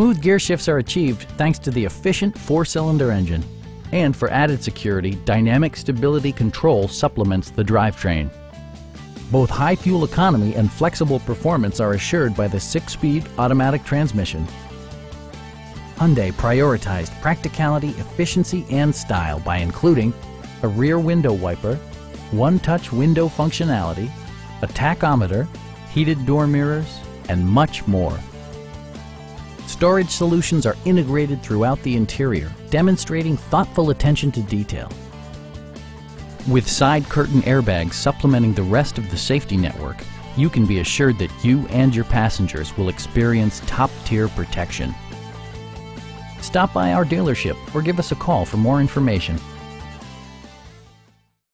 Smooth gear shifts are achieved thanks to the efficient four-cylinder engine. And for added security, dynamic stability control supplements the drivetrain. Both high fuel economy and flexible performance are assured by the six-speed automatic transmission. Hyundai prioritized practicality, efficiency, and style by including a rear window wiper, one-touch window functionality, a tachometer, heated door mirrors, and much more. Storage solutions are integrated throughout the interior, demonstrating thoughtful attention to detail. With side curtain airbags supplementing the rest of the safety network, you can be assured that you and your passengers will experience top-tier protection. Stop by our dealership or give us a call for more information.